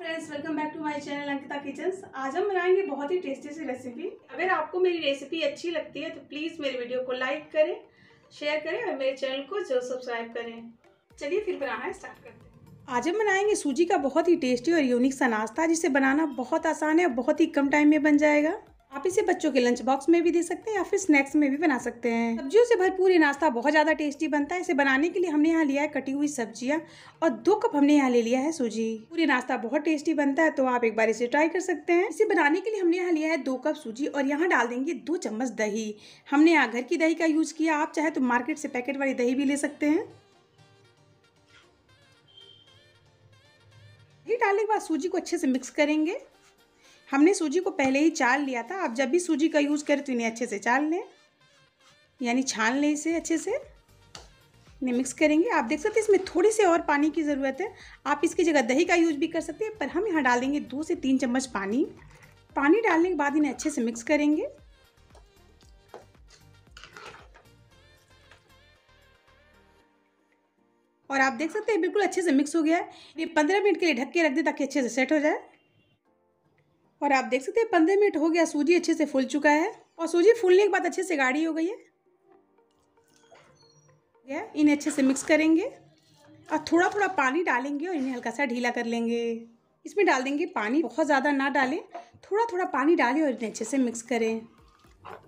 Friends welcome back to my channel Ankita kitchens आज हम बनाएँगे बहुत ही टेस्टी सी रेसिपी अगर आपको मेरी रेसिपी अच्छी लगती है तो प्लीज़ मेरे वीडियो को लाइक करें शेयर करें और मेरे चैनल को ज़रूर सब्सक्राइब करें। चलिए फिर बनाना स्टार्ट करते हैं। आज हम बनाएँगे सूजी का बहुत ही टेस्टी और यूनिक सा नाश्ता, जिसे बनाना बहुत आसान है और बहुत ही कम टाइम में बन जाएगा। आप इसे बच्चों के लंच बॉक्स में भी दे सकते हैं या फिर स्नैक्स में भी बना सकते हैं। सब्जियों से भरपूर ये नाश्ता बहुत ज़्यादा टेस्टी बनता है। इसे बनाने के लिए हमने यहाँ लिया है कटी हुई सब्ज़ियाँ और दो कप हमने यहाँ ले लिया है सूजी। पूरी नाश्ता बहुत टेस्टी बनता है तो आप एक बार इसे ट्राई कर सकते हैं। इसे बनाने के लिए हमने यहाँ लिया है दो कप सूजी और यहाँ डाल देंगे दो चम्मच दही। हमने यहाँ घर की दही का यूज़ किया। आप चाहे तो मार्केट से पैकेट वाली दही भी ले सकते हैं। दही डालने के बाद सूजी को अच्छे से मिक्स करेंगे। हमने सूजी को पहले ही चाल लिया था। आप जब भी सूजी का यूज़ करें तो इन्हें अच्छे से चाल लें। यानी छान लें इसे अच्छे से। इन्हें मिक्स करेंगे। आप देख सकते हैं इसमें थोड़ी सी और पानी की ज़रूरत है। आप इसकी जगह दही का यूज़ भी कर सकते हैं, पर हम यहाँ डाल देंगे दो से तीन चम्मच पानी। पानी डालने के बाद इन्हें अच्छे से मिक्स करेंगे। और आप देख सकते हैं, बिल्कुल अच्छे से मिक्स हो गया है। ये पंद्रह मिनट के लिए ढक के रख दें ताकि अच्छे से सेट हो जाए। और आप देख सकते हैं, पंद्रह मिनट हो गया, सूजी अच्छे से फूल चुका है। और सूजी, फूलने के बाद अच्छे से गाढ़ी हो गई है। इन्हें अच्छे से मिक्स करेंगे। और थोड़ा थोड़ा पानी डालेंगे और इन्हें हल्का सा ढीला कर लेंगे। इसमें डाल देंगे पानी, बहुत ज़्यादा ना डालें। थोड़ा थोड़ा पानी डालें और इन्हें अच्छे से मिक्स करें।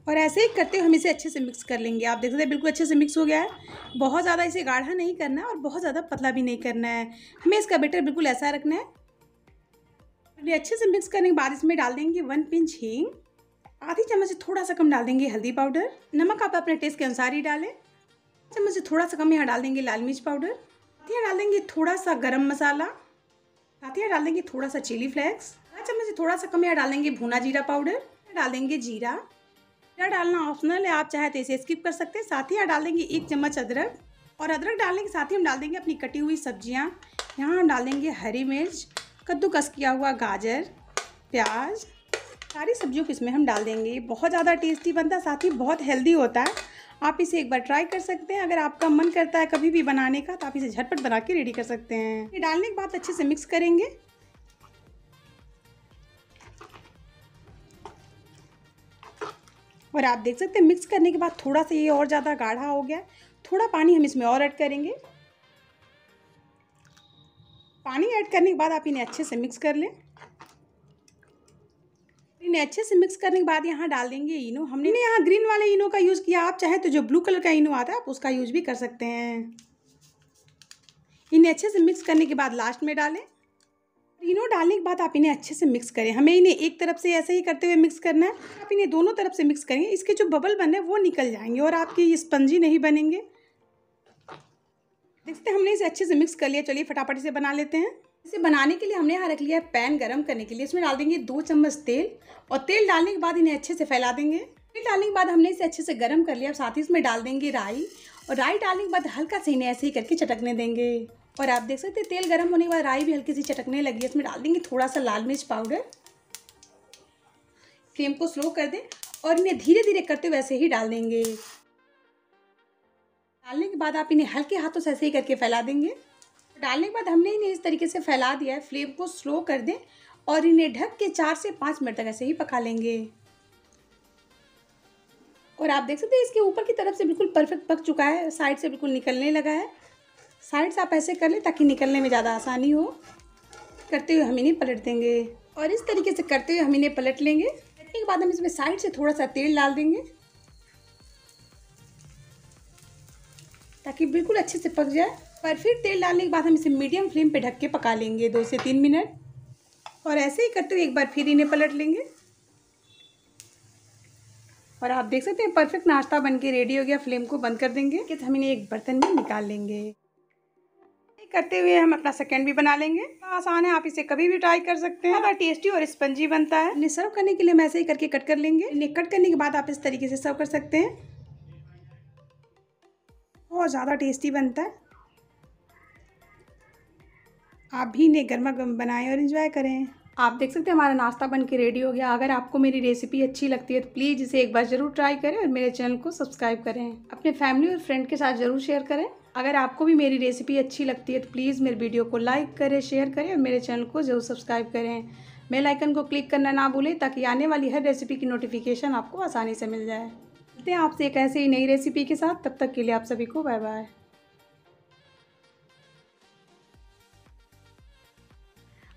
और ऐसे ही करते हुए हम इसे अच्छे से मिक्स कर लेंगे। आप देख सकते हैं, बिल्कुल अच्छे से मिक्स हो गया है। बहुत ज़्यादा इसे गाढ़ा नहीं करना है और बहुत ज़्यादा पतला भी नहीं करना है। हमें इसका बेटर बिल्कुल ऐसा रखना है ये अच्छे से मिक्स करने के बाद इसमें डाल देंगे वन पिंच हींग आधी चम्मच से थोड़ा सा कम डाल देंगे हल्दी पाउडर नमक आप अपने टेस्ट के अनुसार ही डालें चम्मच से थोड़ा सा कम यहाँ डाल देंगे लाल मिर्च पाउडर साथ ही डाल देंगे थोड़ा सा गरम मसाला साथ ही डाल देंगे थोड़ा सा चिली फ्लेक्स आधा चम्मच से थोड़ा सा कम यहाँ डाल देंगे भुना जीरा पाउडर डाल देंगे जीरा जीरा डालना ऑप्शनल है आप चाहे तो इसे स्किप कर सकते हैं साथ ही यहाँ डाल देंगे एक चम्मच अदरक और अदरक डालने के साथ ही हम डाल देंगे अपनी कटी हुई सब्ज़ियाँ यहाँ हम डाल देंगे हरी मिर्च कद्दूकस किया हुआ गाजर, प्याज, सारी सब्जियों को इसमें हम डाल देंगे। बहुत ज़्यादा टेस्टी बनता है साथ ही बहुत हेल्दी होता है। आप इसे एक बार ट्राई कर सकते हैं। अगर आपका मन करता है कभी भी बनाने का तो आप इसे झटपट बना के रेडी कर सकते हैं। ये डालने के बाद अच्छे से मिक्स करेंगे। और आप देख सकते हैं मिक्स करने के बाद थोड़ा सा ये और ज़्यादा गाढ़ा हो गया थोड़ा पानी हम इसमें और ऐड करेंगे। पानी ऐड करने के बाद आप इन्हें अच्छे से मिक्स कर लें। इन्हें अच्छे से मिक्स करने के बाद यहाँ डाल देंगे इनो। हमने यहाँ ग्रीन वाले इनो का यूज़ किया। आप चाहे तो जो ब्लू कलर का इनो आता है, आप उसका यूज़ भी कर सकते हैं। इन्हें अच्छे से मिक्स करने के बाद लास्ट में डालें। इनो डालने के बाद आप इन्हें अच्छे से मिक्स करें। हमें इन्हें एक तरफ़ से ऐसे ही करते हुए मिक्स करना है। आप इन्हें दोनों तरफ़ से मिक्स करेंगे। इसके जो बबल बने, वो निकल जाएँगे और आपके स्पंजी नहीं बनेंगे। देखते हैं, हमने इसे अच्छे से मिक्स कर लिया। चलिए फटाफट इसे बना लेते हैं। इसे बनाने के लिए हमने यहाँ रख लिया है पैन गरम करने के लिए। इसमें डाल देंगे दो चम्मच तेल और तेल डालने के बाद इन्हें अच्छे से फैला देंगे। तेल डालने के बाद हमने इसे अच्छे से गर्म कर लिया। साथ ही इसमें डाल देंगे राई और राई डालने के बाद हल्का से इन्हें ऐसे ही करके चटकने देंगे। और आप देख सकते हैं, तेल गर्म होने के बाद राई भी हल्की सी चटकने लगी है। इसमें डाल देंगे थोड़ा सा लाल मिर्च पाउडर। फ्लेम को स्लो कर दें और इन्हें धीरे धीरे करते हुए ऐसे ही डाल देंगे। डालने के बाद आप इन्हें हल्के हाथों से ऐसे ही करके फैला देंगे। डालने के बाद हमने इन्हें इस तरीके से फैला दिया है। फ्लेम को स्लो कर दें और इन्हें ढक के चार से पाँच मिनट तक ऐसे ही पका लेंगे। और आप देख सकते हैं इसके ऊपर की तरफ़ से बिल्कुल परफेक्ट पक चुका है। साइड से बिल्कुल निकलने लगा है। साइड से आप ऐसे कर लें ताकि निकलने में ज़्यादा आसानी हो। करते हुए हम इन्हें पलट देंगे। और इस तरीके से करते हुए हम इन्हें पलट लेंगे। पलटने के बाद हम इसमें साइड से थोड़ा सा तेल डाल देंगे। ताकि बिल्कुल अच्छे से पक जाए। पर फिर तेल डालने के बाद हम इसे मीडियम फ्लेम पे ढक के पका लेंगे, दो से तीन मिनट। और ऐसे ही करते हुए एक बार फिर इन्हें पलट लेंगे। और आप देख सकते हैं, परफेक्ट नाश्ता बन के रेडी हो गया, फ्लेम को बंद कर देंगे। कि हम इन्हें एक बर्तन में निकाल लेंगे। करते हुए हम अपना सेकेंड भी बना लेंगे। आसान है, आप इसे कभी भी ट्राई कर सकते हैं। ज़्यादा टेस्टी और स्पंजी बनता है। इन्हें सर्व करने के लिए हम ऐसे ही करके कट कर लेंगे। इन्हें कट करने के बाद आप इस तरीके से सर्व कर सकते हैं। बहुत ज़्यादा टेस्टी बनता है। आप भी इन्हें गर्मा गर्म बनाएँ और इन्जॉय करें। आप देख सकते हैं हमारा नाश्ता बन के रेडी हो गया। अगर आपको मेरी रेसिपी अच्छी लगती है तो प्लीज़ इसे एक बार ज़रूर ट्राई करें और मेरे चैनल को सब्सक्राइब करें। अपने फैमिली और फ्रेंड के साथ ज़रूर शेयर करें। अगर आपको भी मेरी रेसिपी अच्छी लगती है तो प्लीज़ मेरे वीडियो को लाइक करें शेयर करें और मेरे चैनल को ज़रूर सब्सक्राइब करें। बेल आइकन को क्लिक करना ना भूलें ताकि आने वाली हर रेसिपी की नोटिफिकेशन आपको आसानी से मिल जाए। मिलते हैं आपसे एक ऐसे ही नई रेसिपी के साथ। तब तक के लिए आप सभी को बाय बाय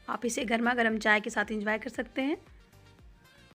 आप इसे गर्मा गर्म चाय के साथ इंजॉय कर सकते हैं।